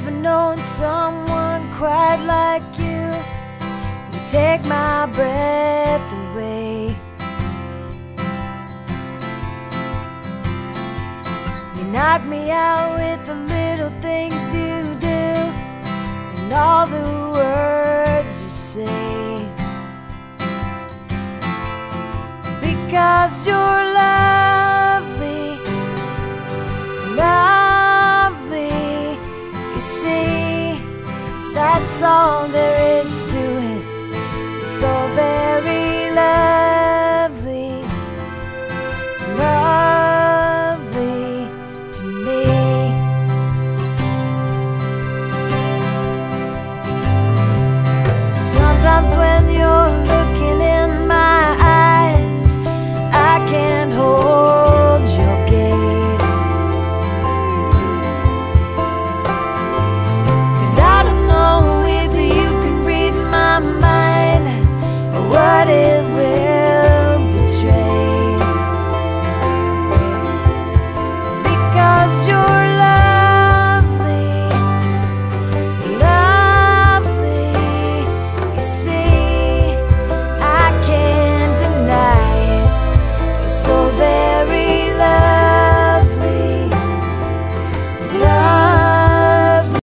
known someone quite like you You take my breath away. You knock me out with the little things you do and all the words you say. Because you're see, that's all there is to it. So very lovely, lovely to me. Sometimes when you're